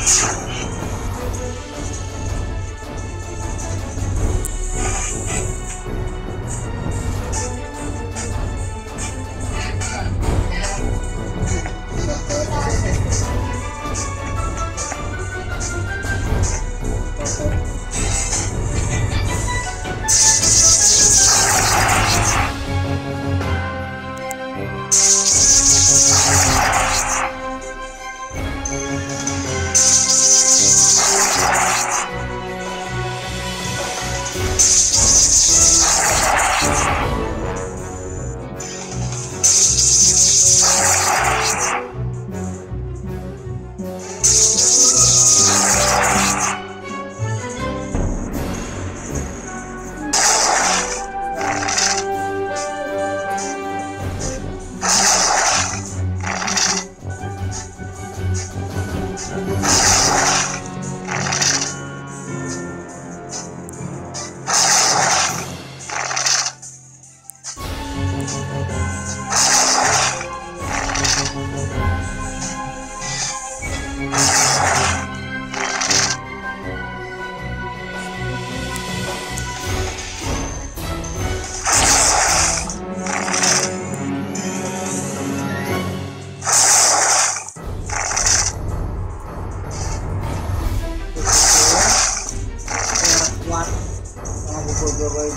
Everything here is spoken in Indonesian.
Thank you. Kuat sama bubur Jokowi